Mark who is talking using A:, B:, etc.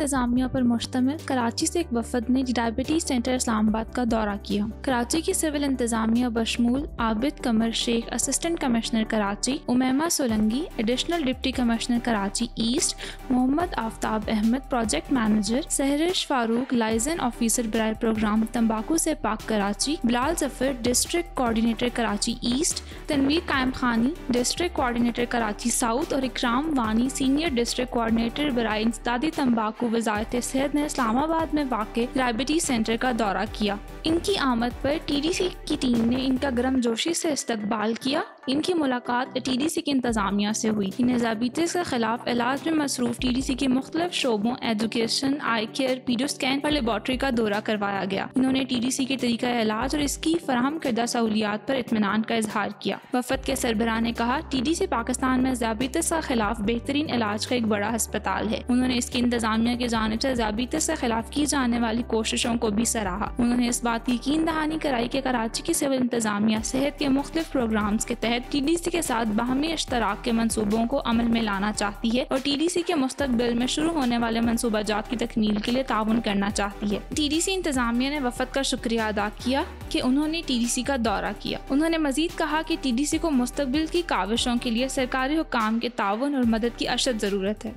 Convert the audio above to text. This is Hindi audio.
A: इंतजामिया पर मुश्तमिल कराची से एक वफद ने डायबिटीज़ सेंटर इस्लामाबाद का दौरा किया। कराची की सिविल इंतजामिया बशमूल Abid Qamar Sheikh assistant commissioner Karachi, Umaima Solangi, additional deputy commissioner Karachi east, Mohammad Aftab Ahmed project manager, Sehrish Farooq liaison officer बरए प्रोग्राम तंबाकू से पाक Karachi, Bilal Zafar district coordinator Karachi east, Tanveer Qaim Khani district coordinator Karachi south और Ikram Wani senior district coordinator बरए इंसदादी तंबाकू वजारत सेहत ने इस्लामाबाद में वाक़ डायबिटीज़ सेंटर का दौरा किया। इनकी आमद पर टीडीसी की टीम ने इनका गर्म जोशी से इस्तकबाल किया। इनकी मुलाकात टीडीसी की इंतजामिया से हुई। इन्हें जबीतीस के खिलाफ इलाज में मसरूफ टीडीसी के मुख्तलिफ़ शोबों, एजुकेशन, आई केयर पीडो स्कैन और लेबॉर्ट्री का दौरा करवाया गया। इन्होंने टीडीसी के तरीका इलाज और इसकी फराहम करदा सहूलियात पर इतमान का इजहार किया। वफद के सरबरा ने कहा टी डी सी पाकिस्तान में जबीतीस के खिलाफ बेहतरीन इलाज का एक बड़ा अस्पताल है। उन्होंने इसकी इंतजामिया की जानब से जबीतीस के खिलाफ की जाने वाली कोशिशों को भी सराहा। उन्होंने इस बात की यकीन दहानी कराई की कराची की सिविल इंतजामिया सेहत के मुख्तलिफ़ प्रोग्राम के तहत टी डी सी के साथ बाहमी इश्तराक के मनसूबों को अमल में लाना चाहती है और टी डी सी के मुस्तबिल में शुरू होने वाले मनसूबा जात की तकमील के लिए ताउन करना चाहती है। टी डी सी इंतजामिया ने वफद का शुक्रिया अदा किया कि उन्होंने टी डी सी का दौरा किया। उन्होंने मजीद कहा कि टी डी सी को मुस्तबिल की काविशों के लिए सरकारी हुकाम के ताउन और मदद की अशद ज़रूरत है।